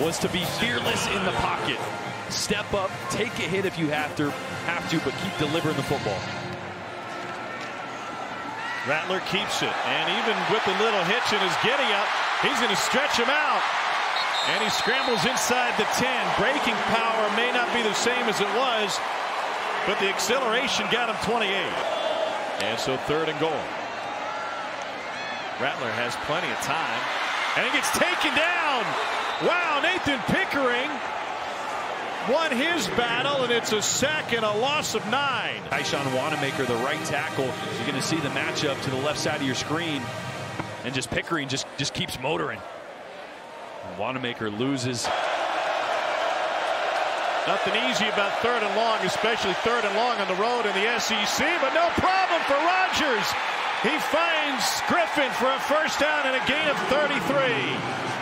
was to be fearless in the pocket. Step up, take a hit if you have to, have to, but keep delivering the football. Rattler keeps it, and even with the little hitch in his getty up, he's going to stretch him out. And he scrambles inside the 10. Breaking power may not be the same as it was, but the acceleration got him 28. And so third and goal. Rattler has plenty of time, and he gets taken down. Wow, Nathan Pickering won his battle, and it's a sack and a loss of nine. Tyshawn Wanamaker, the right tackle. You're going to see the matchup to the left side of your screen. And just Pickering just, just keeps motoring. Wanamaker loses. Nothing easy about third and long, especially third and long on the road in the SEC, but no problem for Rogers. He finds Griffin for a first down and a gain of 33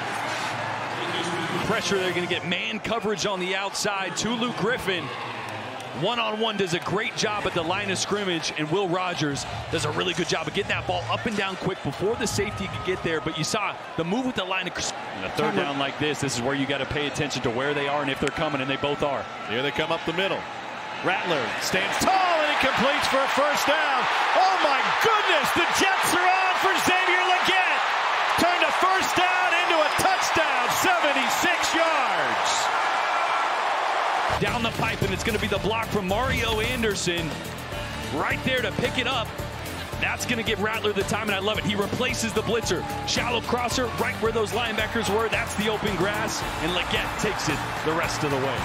pressure. They're going to get man coverage on the outside. to Tulu Griffin one-on-one -on -one does a great job at the line of scrimmage, and Will Rogers does a really good job of getting that ball up and down quick before the safety could get there. But you saw the move with the line of a third down like this, this is where you got to pay attention to where they are and if they're coming, and they both are. Here they come up the middle. Rattler stands tall and he completes for a first down. Oh my goodness, the Jets are on for Xavier Legette. And it's going to be the block from Mario Anderson right there to pick it up. That's going to give Rattler the time, and I love it. He replaces the blitzer. Shallow crosser right where those linebackers were. That's the open grass, and Legette takes it the rest of the way.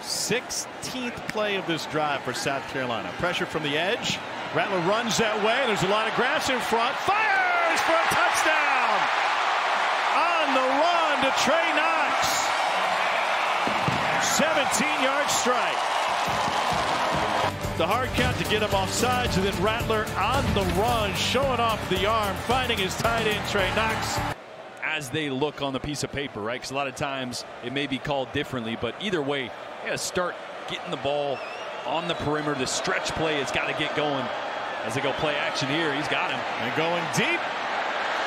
Sixteenth play of this drive for South Carolina. Pressure from the edge. Rattler runs that way. There's a lot of grass in front. Fires for a touchdown. On the run to Trey Knox. 17-yard strike. The hard count to get him off sides, and then Rattler on the run, showing off the arm, finding his tight end, Trey Knox as they look on the piece of paper, right? Because a lot of times it may be called differently, but either way, to start getting the ball on the perimeter. The stretch play has got to get going as they go play action here. He's got him. And going deep.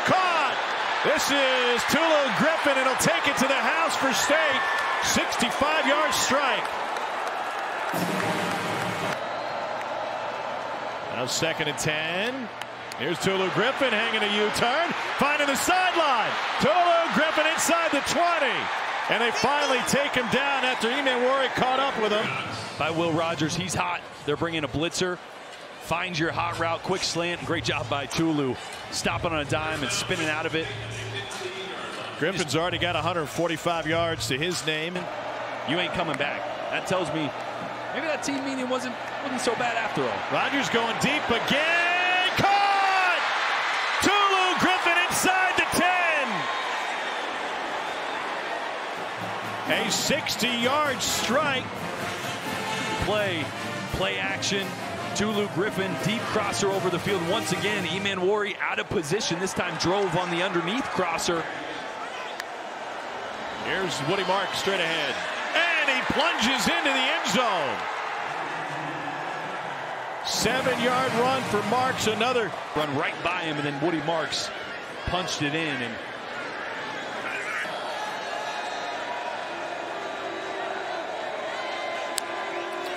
Caught. This is Tulu Griffin, and he'll take it to the house for state. 65-yard strike. Now second and 10. Here's Tulu Griffin hanging a U-turn, finding the sideline. Tulu Griffin inside the 20. And they finally take him down after Emmanwori caught up with him. By Will Rogers, he's hot. They're bringing a blitzer. Finds your hot route, quick slant. Great job by Tulu. Stopping on a dime and spinning out of it. Griffin's already got 145 yards to his name. And you ain't coming back. That tells me maybe that team meeting wasn't, wasn't so bad after all. Rogers going deep again. Caught! Tulu Griffin inside the 10. A 60-yard strike. Play, play action. Tulu Griffin, deep crosser over the field. Once again, Emmanwori out of position. This time drove on the underneath crosser. Here's Woody Marks straight ahead. And he plunges into the end zone. Seven-yard run for Marks. Another run right by him, and then Woody Marks punched it in. And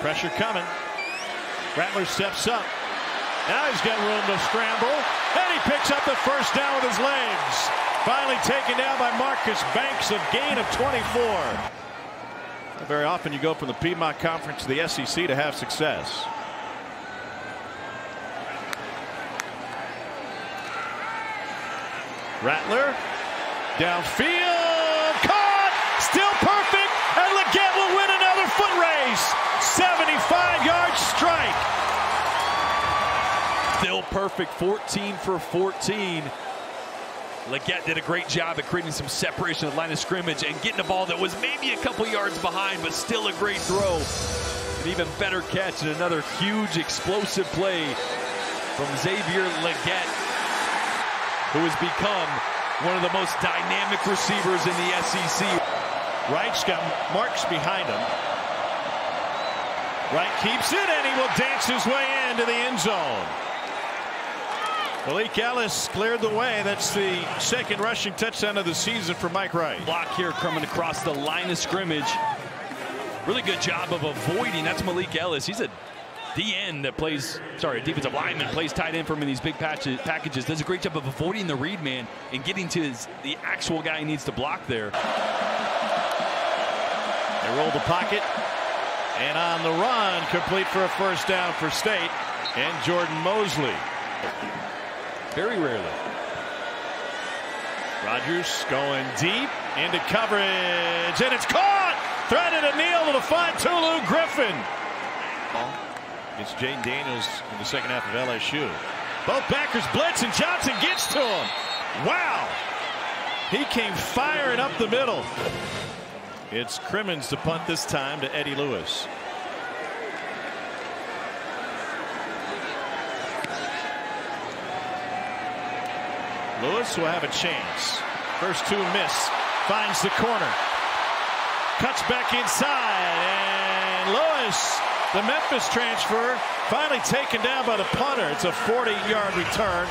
Pressure coming. Rattler steps up. Now he's got room to scramble. And he picks up the first down with his legs. Finally taken down by Marcus Banks, a gain of 24. Very often you go from the Piedmont Conference to the SEC to have success. Rattler downfield caught still 75 yard strike. Still perfect, 14 for 14. Legette did a great job at creating some separation at the line of scrimmage and getting a ball that was maybe a couple yards behind, but still a great throw. An even better catch and another huge explosive play from Xavier Legette, who has become one of the most dynamic receivers in the SEC. Wright's got Marks behind him. Wright keeps it, and he will dance his way into the end zone. Malik Ellis cleared the way. That's the second rushing touchdown of the season for Mike Wright. Block here coming across the line of scrimmage. Really good job of avoiding. That's Malik Ellis. He's a DN that plays, sorry, a defensive lineman plays tight end for him in these big patches, packages. Does a great job of avoiding the read man and getting to his, the actual guy he needs to block there. They roll the pocket. And on the run, complete for a first down for State. And Jordan Mosley. Very rarely. Rogers going deep into coverage. And it's caught! Threaded a kneel to find Tulu Griffin. It's Jayden Daniels in the second half of LSU. Both backers blitz and Johnson gets to him. Wow! He came firing up the middle. It's Crimmins to punt this time to Eddie Lewis. Lewis will have a chance. First two miss. Finds the corner. Cuts back inside. And Lewis, the Memphis transfer, finally taken down by the punter. It's a 40-yard return.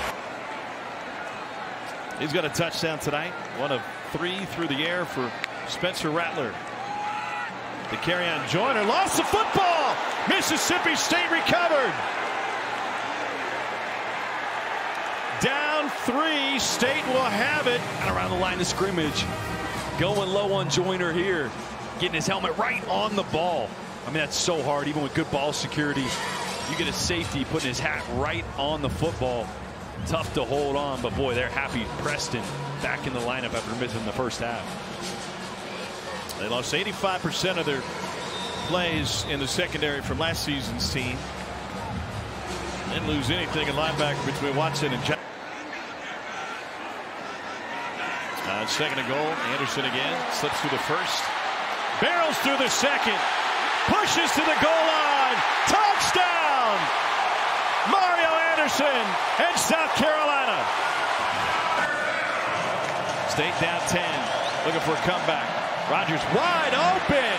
He's got a touchdown tonight. One of three through the air for Spencer Rattler. The carry on Joyner lost the football. Mississippi State recovered. Down three. State will have it. And around the line of scrimmage. Going low on Joyner here. Getting his helmet right on the ball. I mean, that's so hard, even with good ball security. You get a safety putting his hat right on the football. Tough to hold on, but boy, they're happy. Preston back in the lineup after missing the first half. They lost 85% of their plays in the secondary from last season's team. Didn't lose anything in linebacker between Watson and John. Uh, second and goal. Anderson again slips through the first. Barrels through the second. Pushes to the goal line. Touchdown! Mario Anderson and South Carolina. State down 10. Looking for a comeback. Rogers wide open.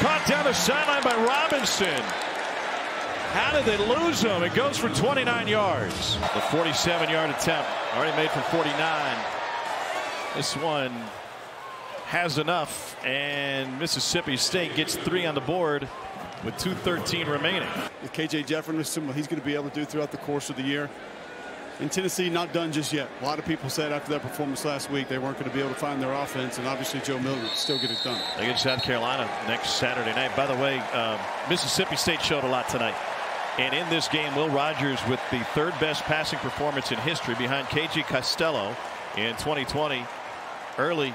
Caught down the sideline by Robinson. How did they lose him? It goes for 29 yards. The 47-yard attempt already made from 49. This one has enough, and Mississippi State gets three on the board with 2.13 remaining. With KJ Jefferson, he's going to be able to do throughout the course of the year. In Tennessee, not done just yet. A lot of people said after that performance last week they weren't going to be able to find their offense, and obviously Joe Milton still get it done. Get South Carolina next Saturday night. By the way, um, Mississippi State showed a lot tonight. And in this game, Will Rogers with the third best passing performance in history behind KJ Costello in 2020 early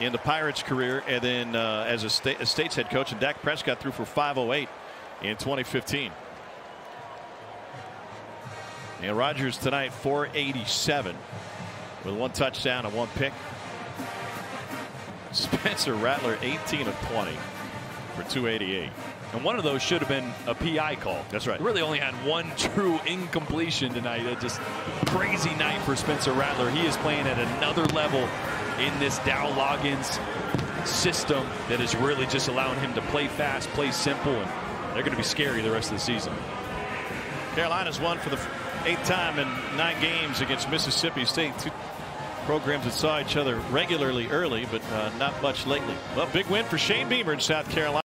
in the Pirates career and then uh, as a, state, a state's head coach and Dak Prescott threw for 508 in 2015. And Rogers tonight 487 with one touchdown and one pick. Spencer Rattler 18 of 20 for 288. And one of those should have been a PI call. That's right. Really only had one true incompletion tonight. A just crazy night for Spencer Rattler. He is playing at another level in this Dowell Loggains system that is really just allowing him to play fast, play simple, and they're going to be scary the rest of the season. Carolina's won for the eighth time in nine games against Mississippi State. Two programs that saw each other regularly early, but uh, not much lately. Well, big win for Shane Beamer in South Carolina.